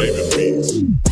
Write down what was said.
flaming beats.